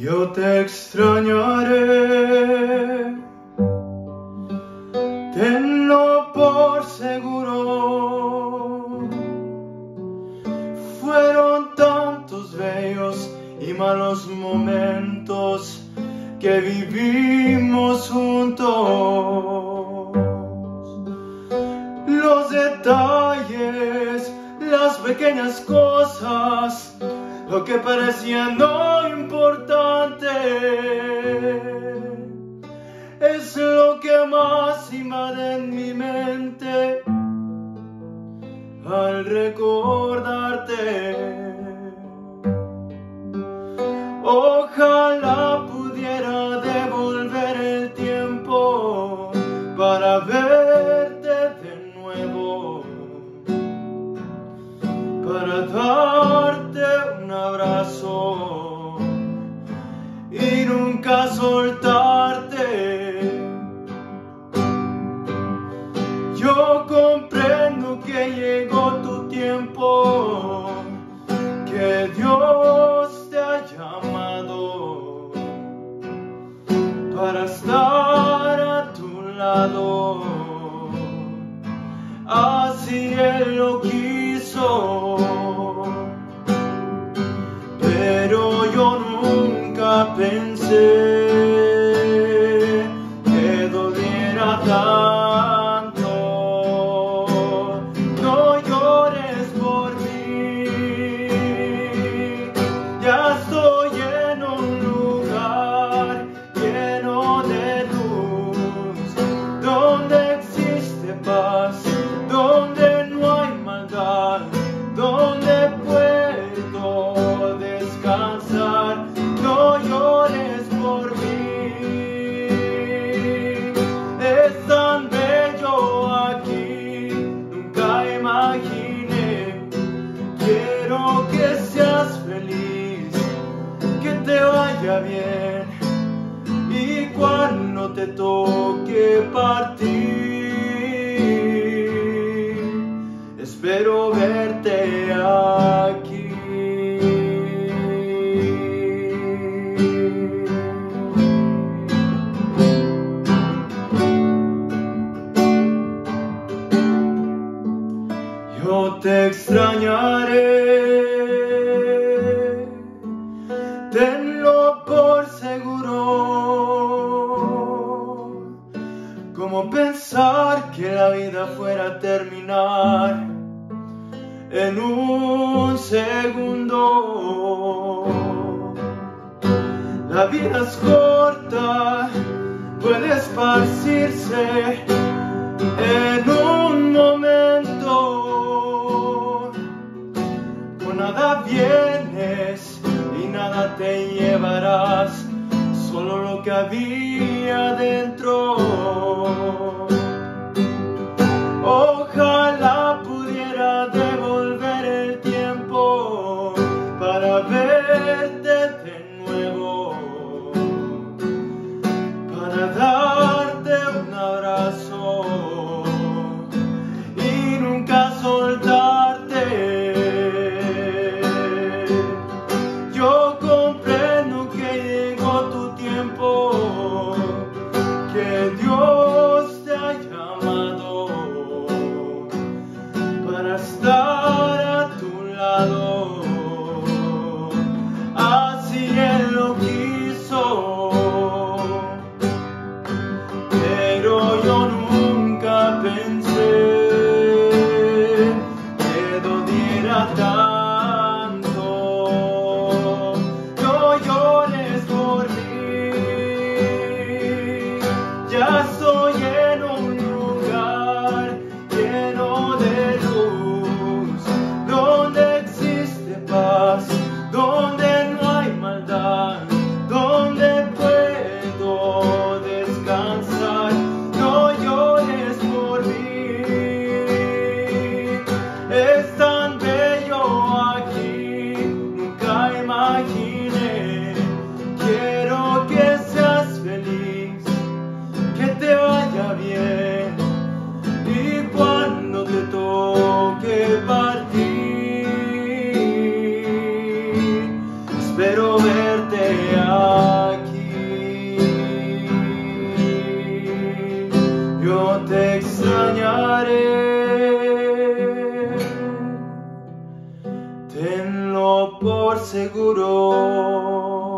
yo te extrañaré. Tenlo por seguro. Fueron tantos bellos y malos momentos que vivimos juntos. Los detalles, las pequeñas cosas, lo que parecía no importante es lo que más invade en mi mente al recordarte. Para estar a tu lado. No llores por mí, es tan bello aquí, nunca imaginé. Quiero que seas feliz, que te vaya bien y cuando te toque partir, te extrañaré, tenlo por seguro. Como pensar que la vida fuera a terminar en un segundo. La vida es corta, puede esparcirse en un momento. Y nada te llevarás, solo lo que había dentro. Para Tenlo por seguro.